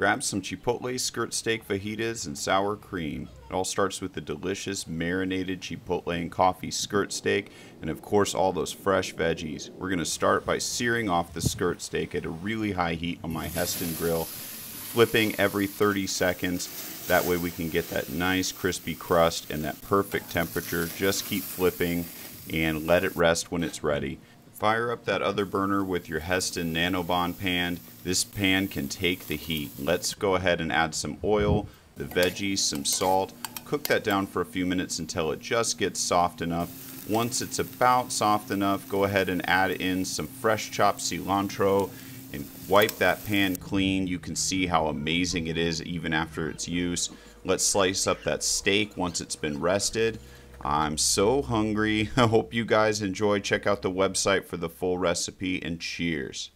Grab some chipotle skirt steak fajitas and sour cream. It all starts with the delicious marinated chipotle and coffee skirt steak, and of course, all those fresh veggies. We're going to start by searing off the skirt steak at a really high heat on my Hestan grill, flipping every 30 seconds. That way, we can get that nice crispy crust and that perfect temperature. Just keep flipping and let it rest when it's ready. Fire up that other burner with your Hestan Nanobond pan. This pan can take the heat. Let's go ahead and add some oil, the veggies, some salt. Cook that down for a few minutes until it just gets soft enough. Once it's about soft enough, go ahead and add in some fresh chopped cilantro and wipe that pan clean. You can see how amazing it is even after its use. Let's slice up that steak once it's been rested. I'm so hungry. I hope you guys enjoy. Check out the website for the full recipe and cheers.